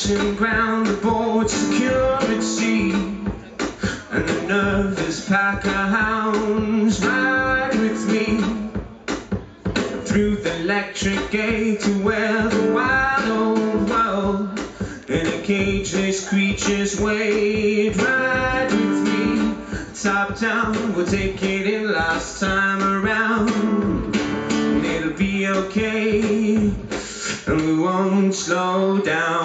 action ground aboard security And the nervous pack of hounds ride with me Through the electric gate to where the wild old world And the cageless creatures wait Ride with me top down We'll take it in last time around And it'll be okay and we won't slow down.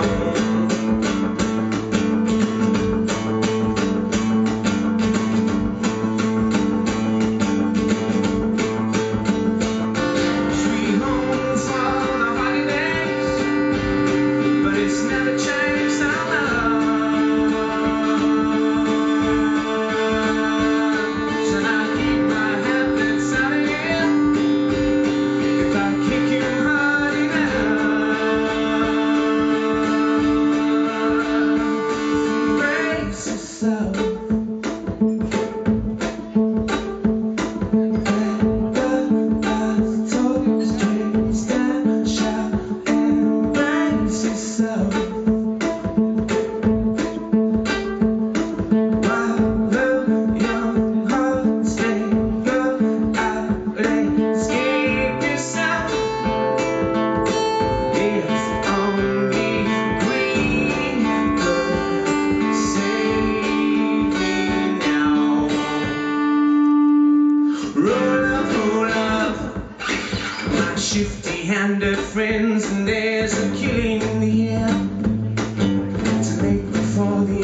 Shifty-handed friends, and there's a killing in the air. To make before the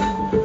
love.